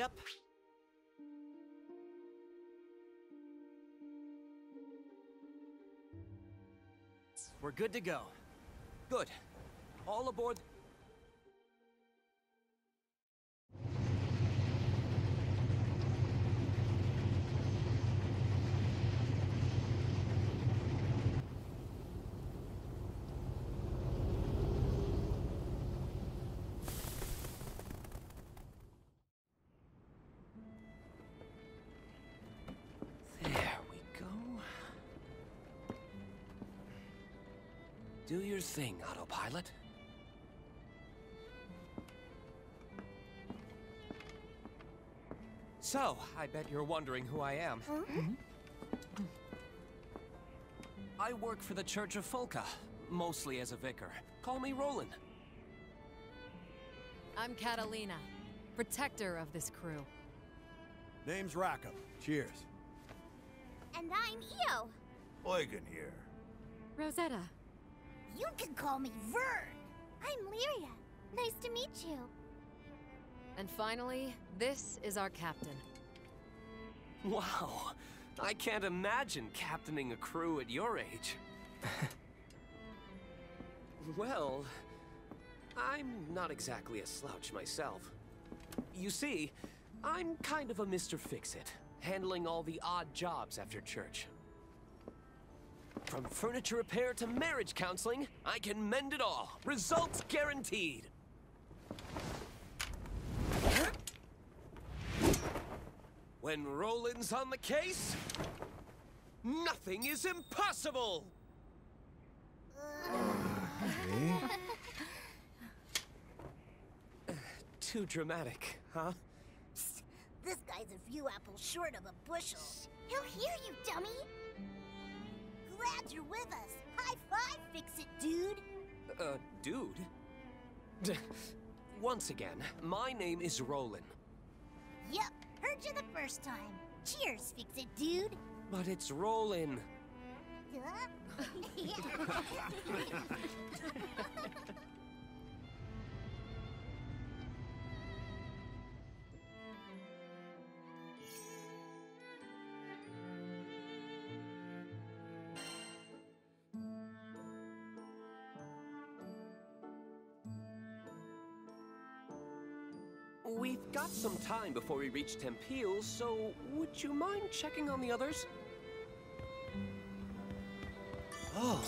Yep. We're good to go. Good. All aboard. Do your thing, autopilot. So, I bet you're wondering who I am. Mm-hmm. I work for the Church of Folca, mostly as a vicar. Call me Rolan. I'm Catalina, protector of this crew. Name's Rackham. Cheers. And I'm Io. Eugen here. Rosetta. You can call me Vyrn. I'm Lyria. Nice to meet you. And finally, this is our captain. Wow, I can't imagine captaining a crew at your age. well, I'm not exactly a slouch myself. You see, I'm kind of a Mr. Fix-It, handling all the odd jobs after church. From furniture repair to marriage counseling, I can mend it all. Results guaranteed. When Rolan's on the case, nothing is impossible! Too dramatic, huh? This guy's a few apples short of a bushel. He'll hear you, dummy. Glad you're with us. High five, fix it, dude. Uh, dude? Once again, my name is Rolan, Yep, heard you the first time. Cheers, fix it, dude. but it's Rolan. Huh? some time before we reach Tempele, so would you mind checking on the others? Oh.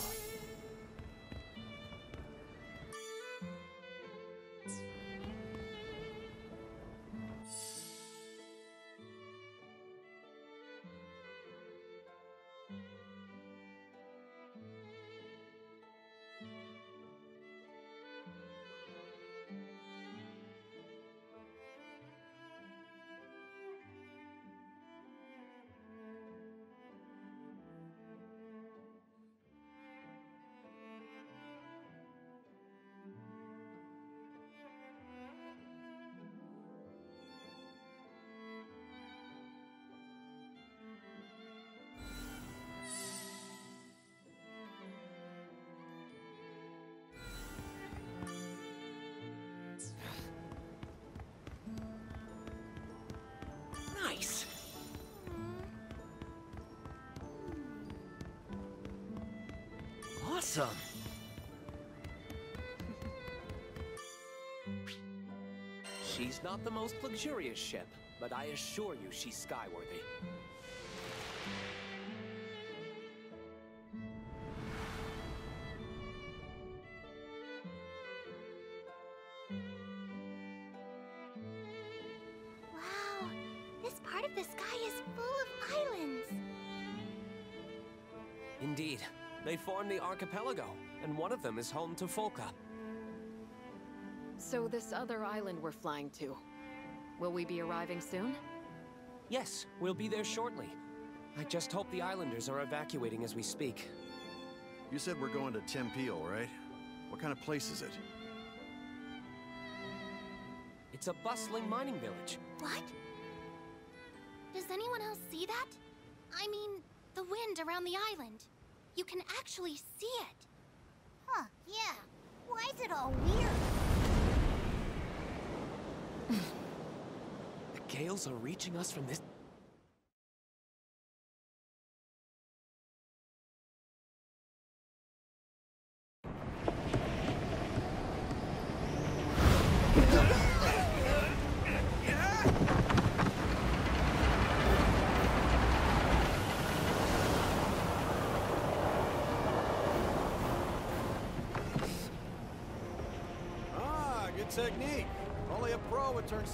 Awesome. She's not the most luxurious ship, but I assure you she's skyworthy. Archipelago, and one of them is home to Folca. So this other island we're flying to, will we be arriving soon? Yes, we'll be there shortly. I just hope the islanders are evacuating as we speak. You said we're going to Tempele, right? What kind of place is it? It's a bustling mining village. What? Does anyone else see that? I mean, the wind around the island. You can actually see it. Huh, yeah. Why is it all weird? The gales are reaching us from this...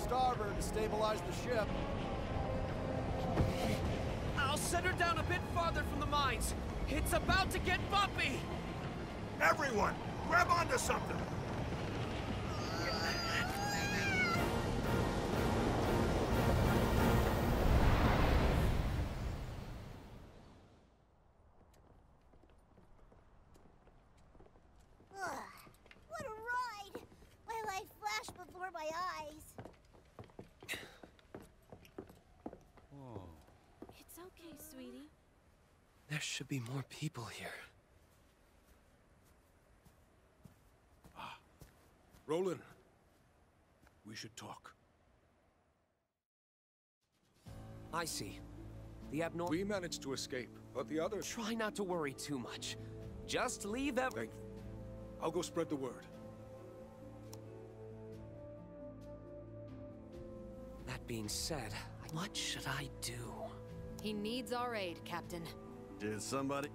starboard to stabilize the ship. I'll set her down a bit farther from the mines. It's about to get bumpy! Everyone, grab onto something! Should be more people here. Ah. Rolan, we should talk. I see. The abnormal... We managed to escape, but the others... Try not to worry too much. Just leave everything. I'll go spread the word. That being said, what should I do? He needs our aid, Captain. Did somebody?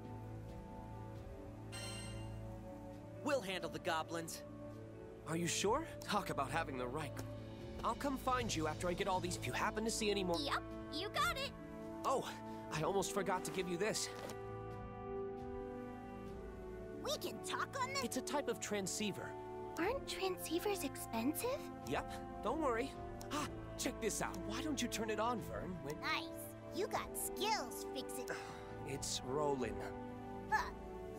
We'll handle the goblins. Are you sure? Talk about having the right... I'll come find you after I get all these... If you happen to see any more... Yep, you got it. Oh, I almost forgot to give you this. We can talk on this. It's a type of transceiver. Aren't transceivers expensive? Yep, don't worry. Ah, check this out. Why don't you turn it on, Vyrn? When... Nice. You got skills, fix it. It's rolling. Huh.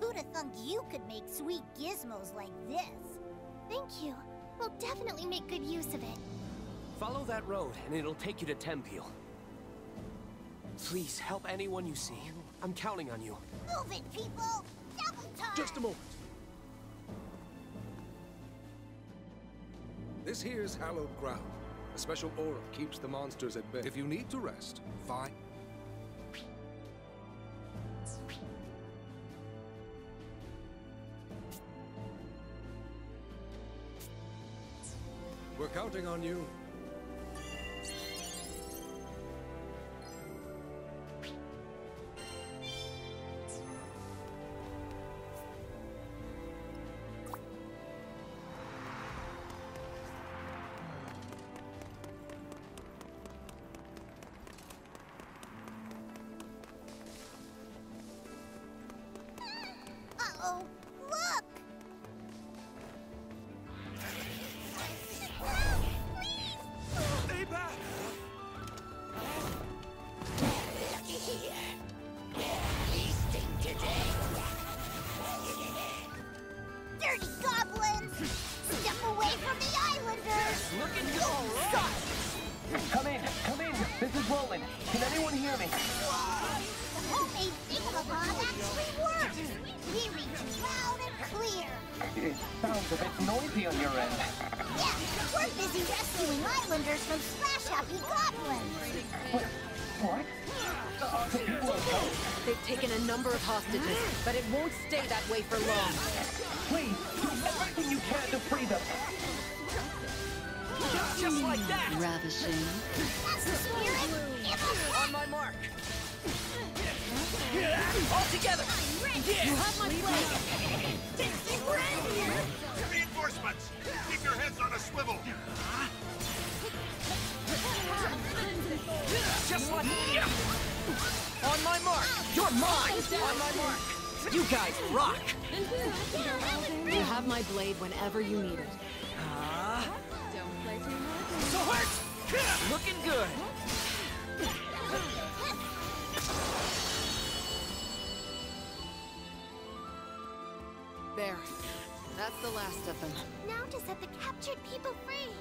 Who'da thunk you could make sweet gizmos like this? Thank you. We'll definitely make good use of it. Follow that road, and it'll take you to Tempele. Please, help anyone you see. I'm counting on you. Move it, people! Double time! Just a moment. This here's hallowed ground. A special aura keeps the monsters at bay. If you need to rest, fine. Counting on you. Ravishing. That's the spirit! Give us On my mark. All together. You have my blade! Reinforcements! Keep your heads on a swivel! Just like yeah. On my mark. You're mine. On my mark. You guys rock. You have my blade whenever you need it. Ah. So hurt. Looking good. There. That's the last of them. Now to set the captured people free!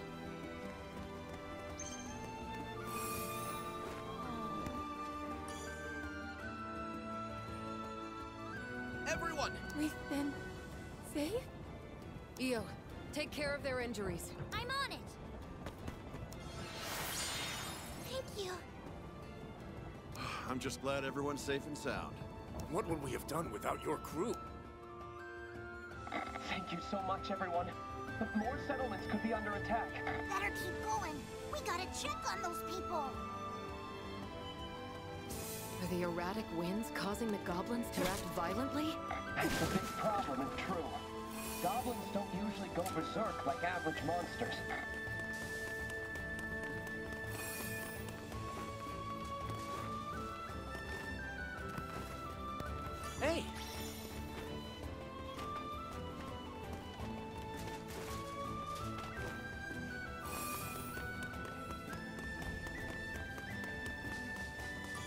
Everyone! We've been... safe? Io, take care of their injuries. I'm on it! I'm just glad everyone's safe and sound. What would we have done without your crew? Thank you so much, everyone. But more settlements could be under attack. Better keep going. We gotta check on those people. Are the erratic winds causing the goblins to act violently? That's a big problem if true. Goblins don't usually go berserk like average monsters.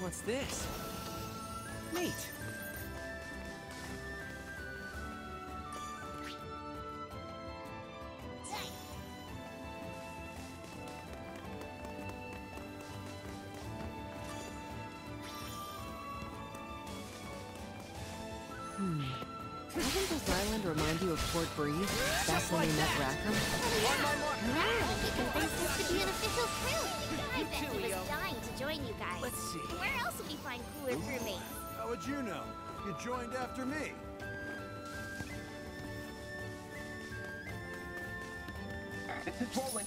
What's this? Neat. Hmm. Doesn't this island remind you of Port Breeze? Back when we met Rackham? They're supposed to be an official crew. I bet he was dying to join you guys. Let's see. Where else would we find cooler crewmates? How would you know? You joined after me. This is Rolan.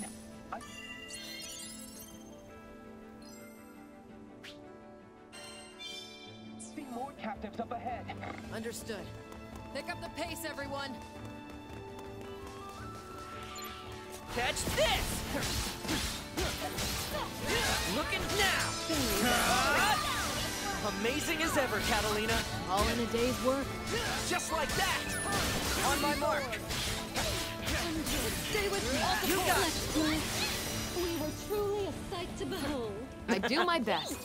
I... See more captives up ahead. Understood. Pick up the pace, everyone! Catch this! Looking now! Amazing as ever, Catalina. All in a day's work. Just like that! On my mark! Stay with me. You got it! We were truly a sight to behold. I do my best.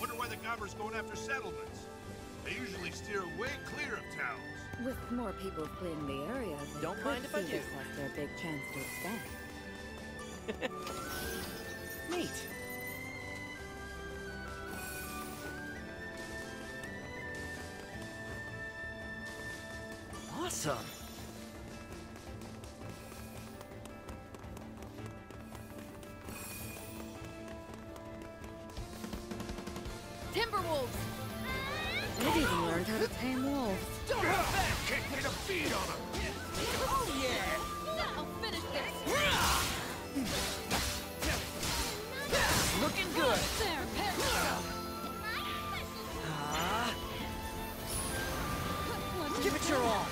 Wonder why the Gobbers going after settlements. They usually steer way clear of towns. With more people fleeing the area, they Don't mind if I do. this their big chance to expand. Neat. Awesome. Timberwolves! They've even learned how to tame wolves. Don't hold back! Can't get a on them. Oh yeah! Now finish this! Looking good! There. Give it your all!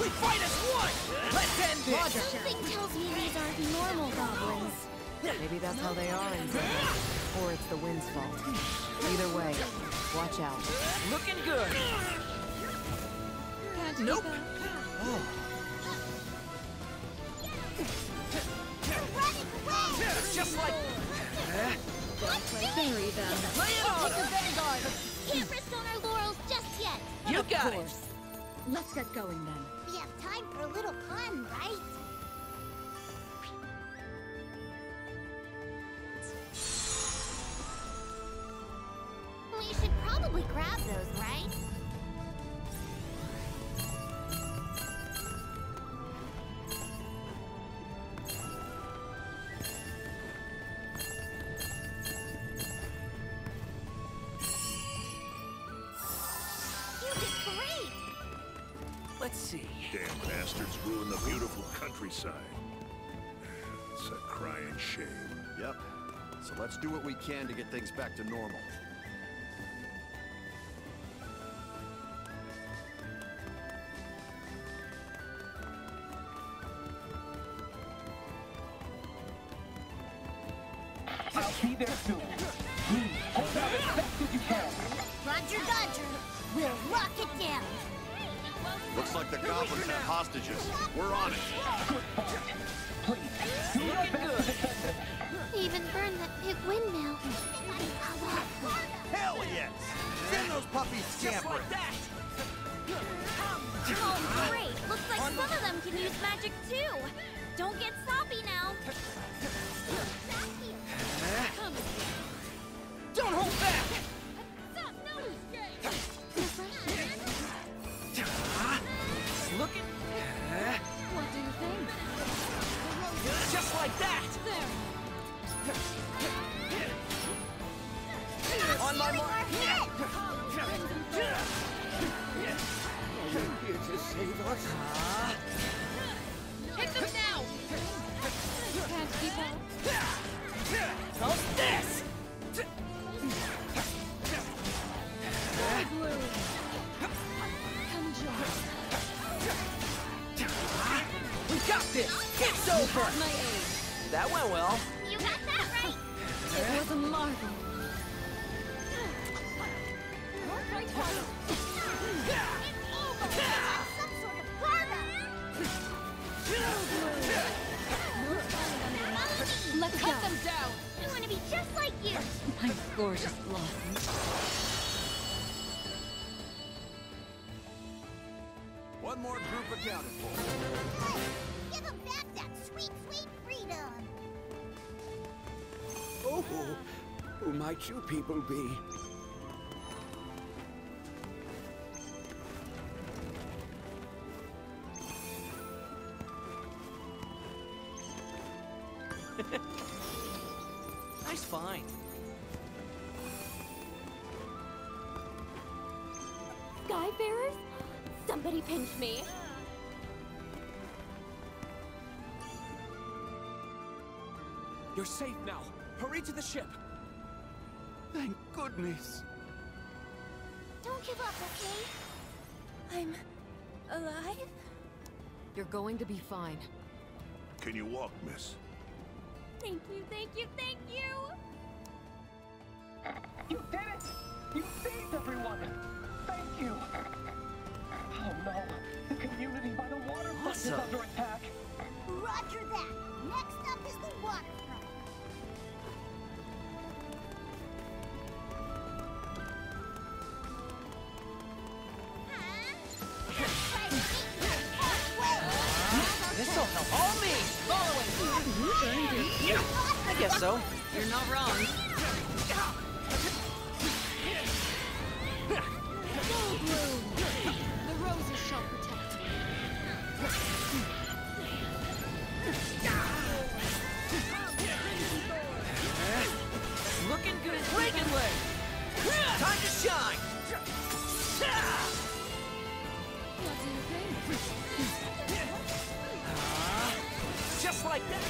We fight as one! Let's end this! Something tells me these aren't normal goblins. Maybe that's how they are in. Or it's the wind's fault. Either way, watch out. Looking good! Can't Nope. keep up. Oh, just like... Eh? Bury them. Lay it on! Can't rest on our laurels just yet. You Of got it! Let's get going then. We have time for a little fun, right? Probably grab those, right? You did great! Let's see. Damn bastards ruin the beautiful countryside. It's a crying shame. Yep. So let's do what we can to get things back to normal. Well. You people be? Nice find. Skyfarers? Somebody pinch me. You're safe now. Hurry to the ship. Thank goodness. Don't give up, okay? I'm... alive? You're going to be fine. Can you walk, miss? Thank you, thank you, thank you! You did it! You saved everyone! Thank you! Oh no, the community by the waterfront is Awesome. under attack! Roger that! Next up is the waterfront! So. You're not wrong. Go, Bloom! The roses shall protect. Looking good. Leg! Time to shine! What do you think? Just like that!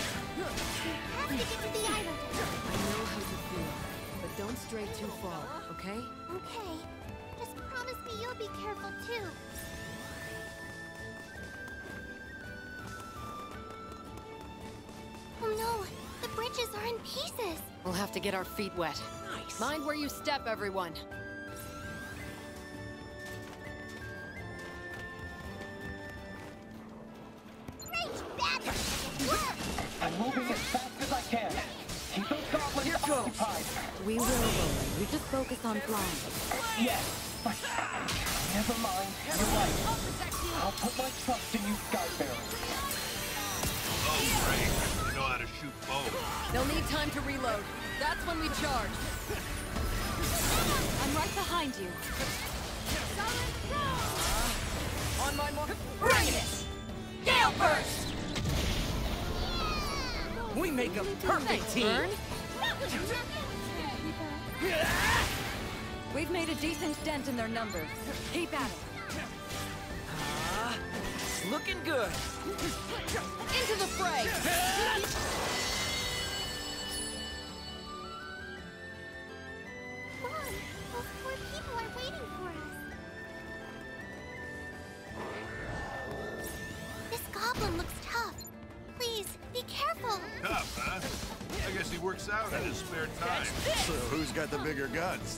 Have to get to the island! I know how you feel, but don't stray too far, okay? Okay. Just promise me you'll be careful too. Oh no! The bridges are in pieces! We'll have to get our feet wet. Nice. Mind where you step, everyone. We will, Rolan. You just focus on flying. Yes, but... Never mind, you're right. I'll put my trust in you, Skyfarer. Oh, great. You know how to shoot bows. They'll need time to reload. That's when we charge. I'm right behind you. On my mark. Bring it! Gale burst! We make a perfect team! We've made a decent dent in their numbers. Keep at it. Ah, looking good! Into the fray!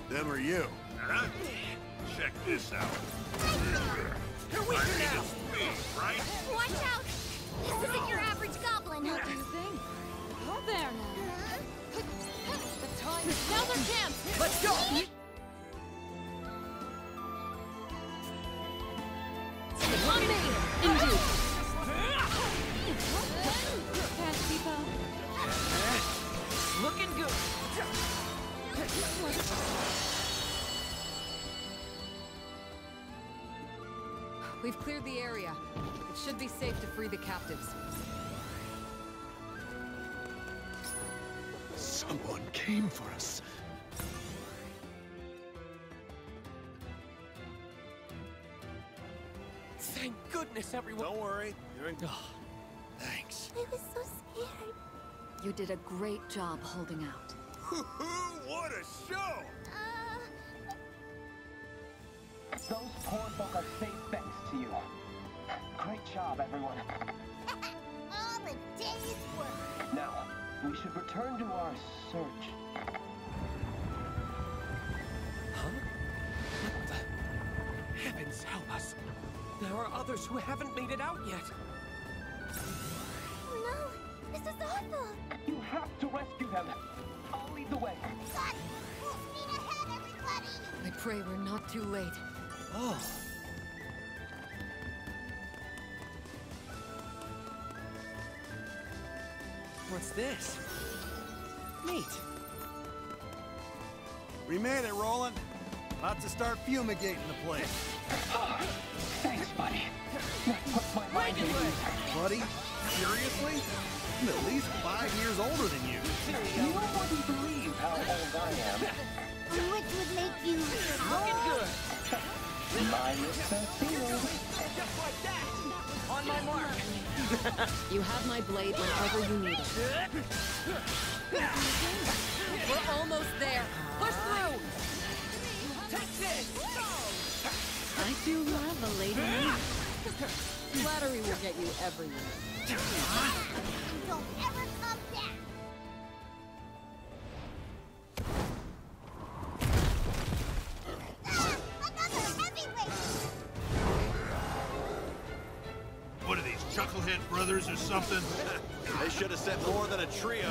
them or you? Should be safe to free the captives. Someone came for us. Thank goodness everyone... Don't worry. You're in... Thanks. I was so scared. You did a great job holding out. what a show! Uh, Those poor folk are safe thanks to you. Great job, everyone. all the day's work. Now, we should return to our search. Huh? What the... Heavens help us. There are others who haven't made it out yet. Oh no, this is awful. You have to rescue them. I'll lead the way. Cut! Full speed ahead, everybody! I pray we're not too late. Oh. What's this? Neat. We made it, Rolan. About to start fumigating the place. Thanks, buddy. That my mind at. Buddy, seriously? I'm at least five years older than you. You wouldn't believe how old I am. Which would make you... Looking good. Minus the field. Just like that! On my mark! You have my blade whenever you need it. We're almost there. Push through! Take this! I do love a lady man. Flattery will get you everywhere. Don't ever come back! These, Chucklehead Brothers or something? They should have sent more than a trio.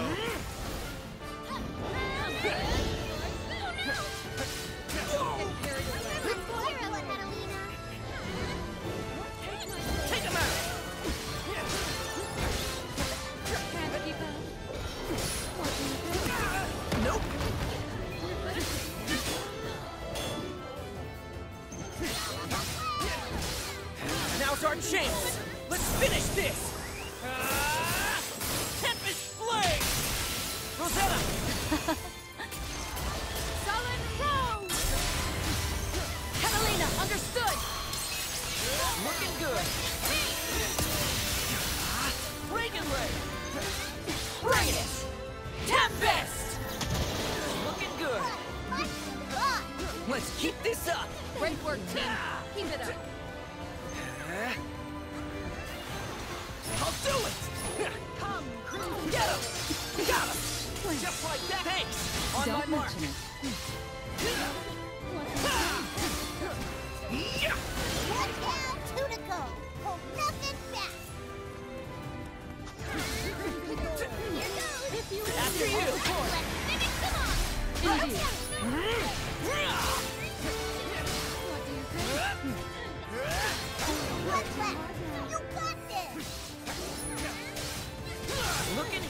Spyro and Catalina! Take him out! Nope! Now's our chance! This!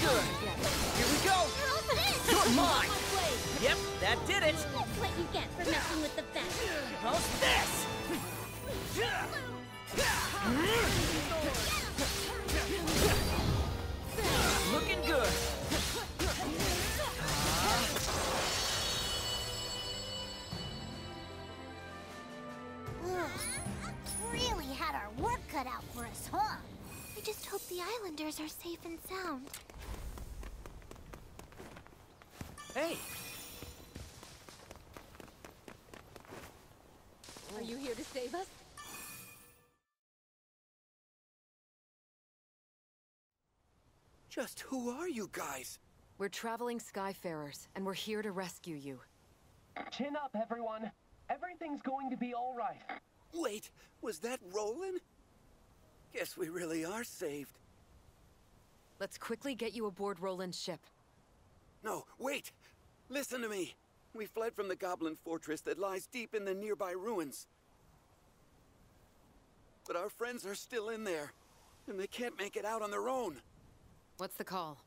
Good! Here we go! You're mine! Yep, that did it! That's what you get for messing with the fence. How's this? Looking good! really had our work cut out for us, huh? I just hope the Islanders are safe and sound. Hey! Are you here to save us? Just who are you guys? We're traveling Skyfarers, and we're here to rescue you. Chin up, everyone. Everything's going to be all right. Wait, was that Rolan? Guess we really are saved. Let's quickly get you aboard Rolan's ship. No, wait! Listen to me! We fled from the Goblin Fortress that lies deep in the nearby ruins. But our friends are still in there, and they can't make it out on their own. What's the call?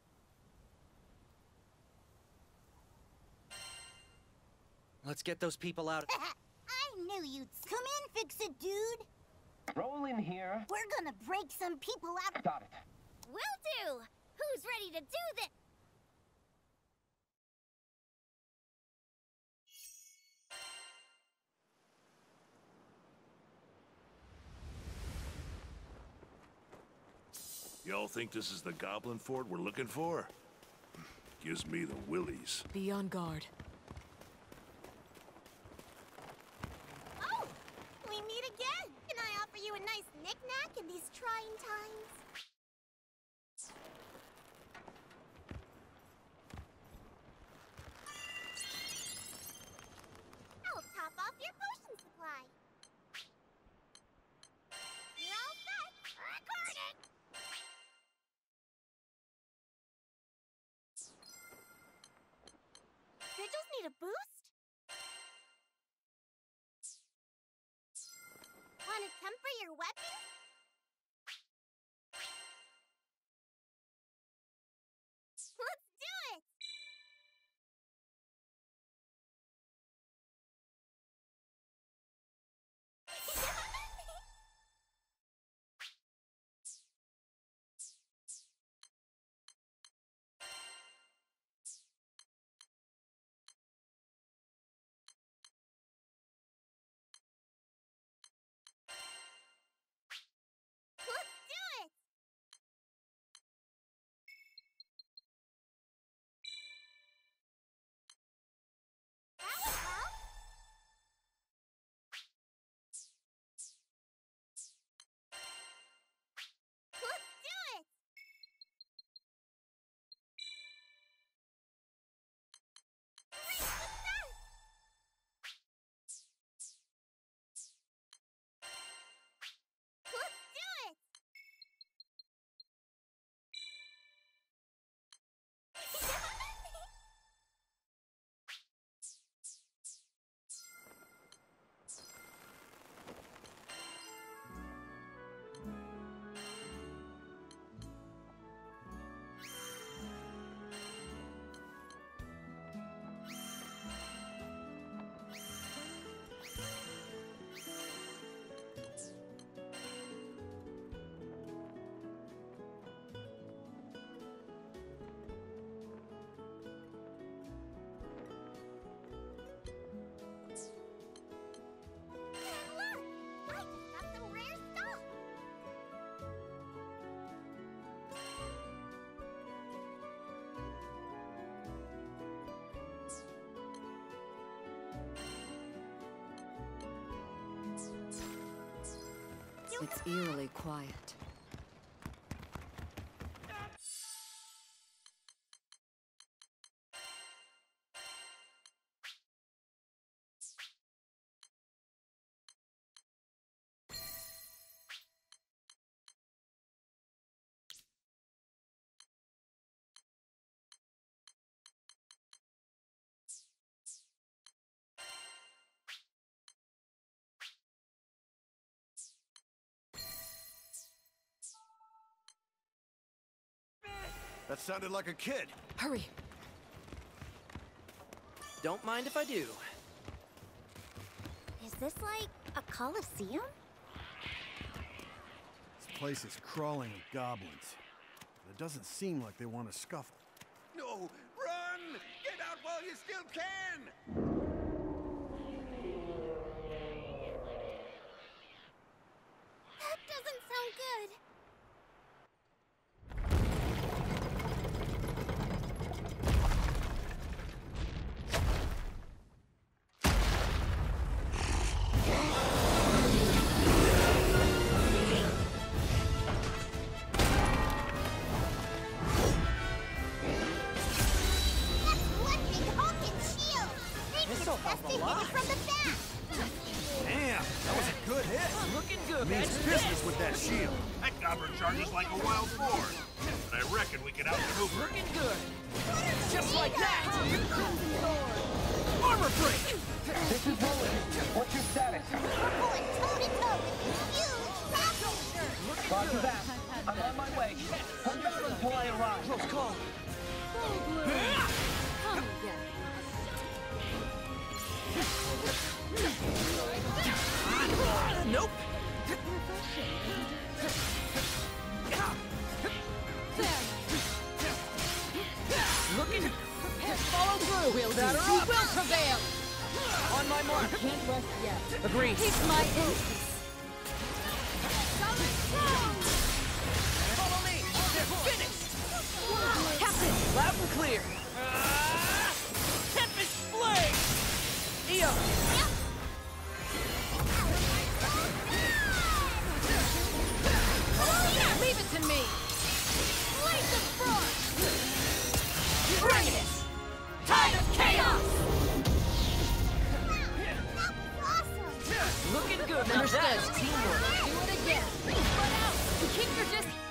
Let's get those people out. I knew you'd come in, fix it, dude. Roll in here. We're gonna break some people out. Got it. Will do. Who's ready to do this? Y'all think this is the Goblin Fort we're looking for? Gives me the willies. Be on guard. Oh, we meet again. Can I offer you a nice knick-knack in these trying times? It's eerily quiet. That sounded like a kid. Hurry! Don't mind if I do. Is this like a coliseum? This place is crawling with goblins. It doesn't seem like they want to scuffle. No! Run! Get out while you still can! Means business with that shield. That goblin charges like a wild boar. But I reckon we can outmaneuver it. Looking good. Just like that. Armor break! This is Rolan. What's your status? We're going toe-to-toe with these huge goblins! Roger that. I'm on my way. Hold back until I arrive. Close call. Come again. Nope. Looking. Follow through! Will Batter You up. will prevail! On my mark. Can't rest yet. Agreed. Take my interest. Follow me. Loud and clear. Ah! Tempest Blade! Io! Leave to me! Blaze of frost! Bring it! Tide of Chaos! Looking good. Understood. teamwork. Do it again! Spread out! Keep your distance! That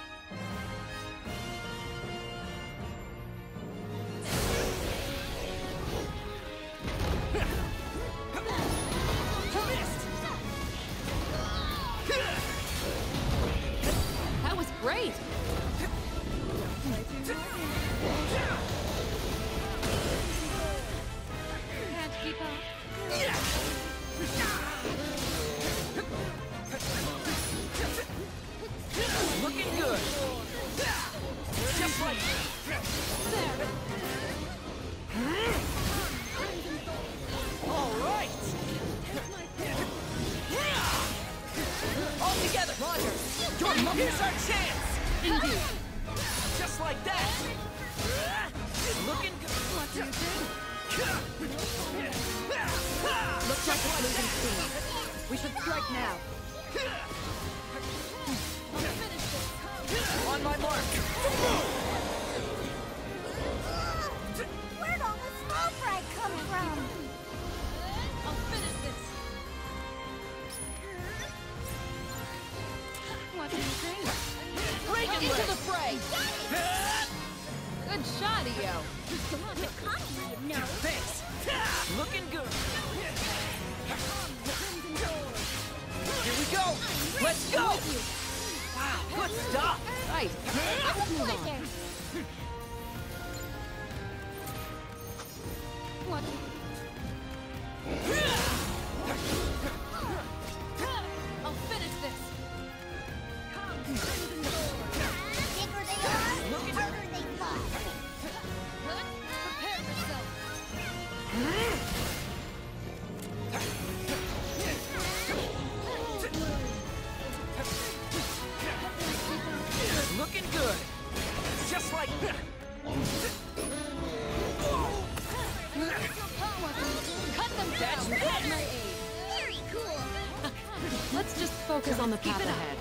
on the path ahead.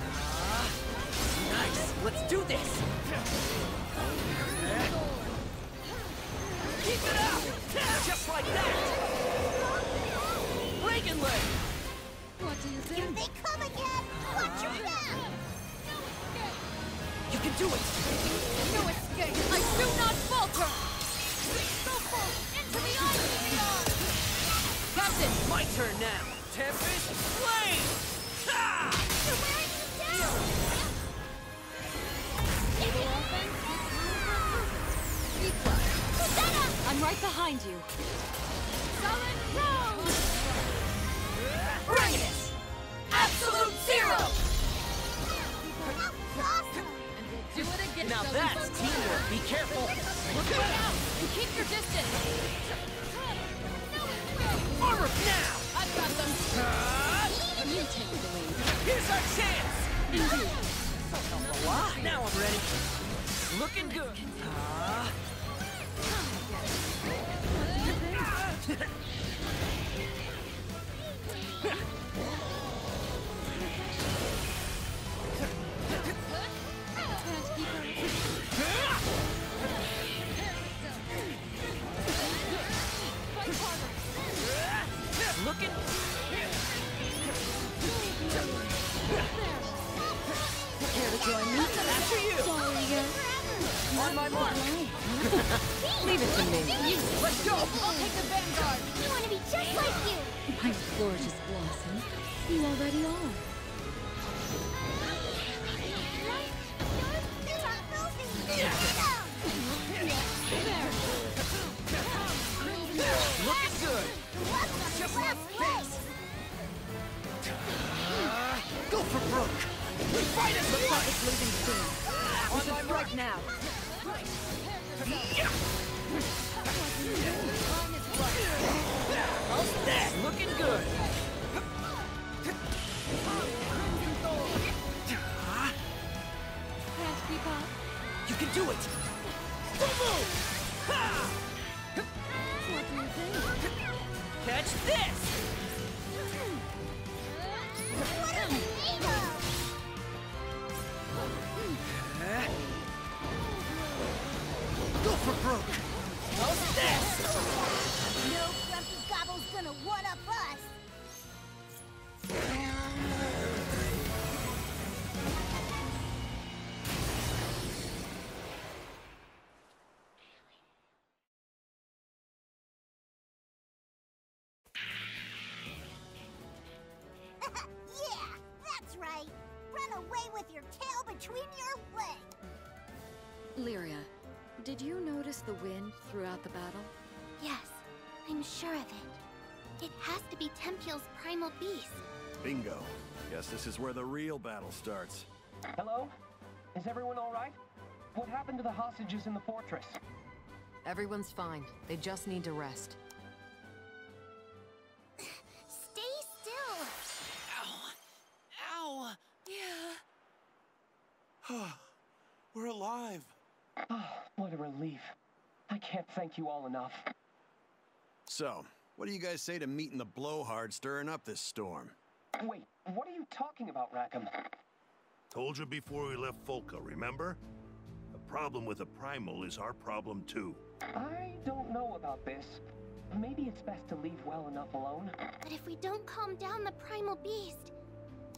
Nice. Let's do this. Keep it up. Just like that. Reagan leg. What do you Here they come again. Watch your back. You can do it. No escape. I do not falter. So full. Into the island we are. Captain. My turn now. Tempest Flame. Ha! They're wearing you down. Susana! I'm right behind you. Solid. Bring it. Absolute zero. Awesome. Do it again. Now that's teamwork. Be careful. Look out and keep your distance. Armor now. I've got them. Ah. Take the lead. Here's our chance. Voila. Now I'm ready. Looking good. Ah. Catch this! Did you notice the wind throughout the battle? Yes, I'm sure of it. It has to be Tempele's primal beast. Bingo. Guess this is where the real battle starts. Hello? Is everyone all right? What happened to the hostages in the fortress? Everyone's fine. They just need to rest. What a relief. I can't thank you all enough. So, what do you guys say to meeting the blowhard stirring up this storm? Wait, what are you talking about, Rackham? Told you before we left Folca, remember? The problem with the Primal is our problem too. I don't know about this. Maybe it's best to leave well enough alone. But if we don't calm down the primal beast,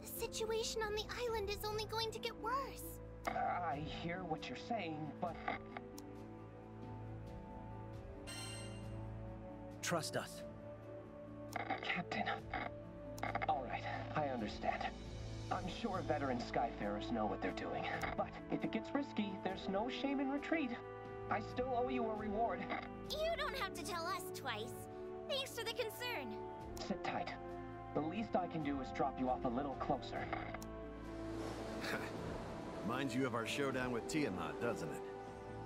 the situation on the island is only going to get worse. I hear what you're saying, but Trust us. Captain. All right, I understand. I'm sure veteran Skyfarers know what they're doing. But if it gets risky, there's no shame in retreat. I still owe you a reward. You don't have to tell us twice. Thanks for the concern. Sit tight. The least I can do is drop you off a little closer. Reminds you of our showdown with Tiamat, doesn't it?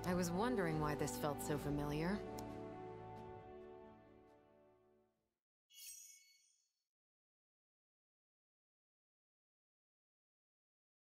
I was wondering why this felt so familiar.